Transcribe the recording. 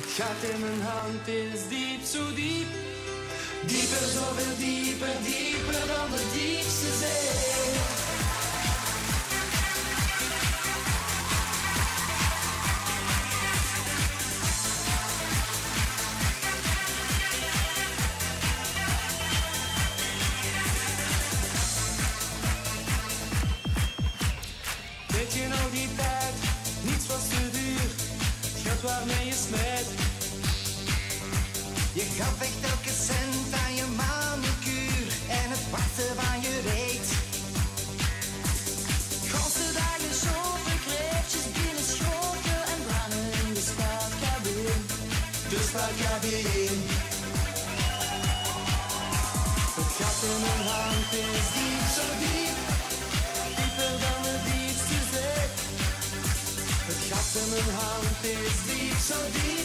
Het gat in mijn hand is diep, zo diep. Dieper, zoveel dieper, dieper dan de diepste zee. Je nog die tijd, Waarmee je smeet. Je gaf echt elke cent aan je manicure en het wachten van je reet. Ganse dagen shoppen, kreefjes binnen schoten en branen in de spuitcabine. De spuitcabine. Het gat in mijn hand is diep, zo diep. Afternoon haunt is deep so deep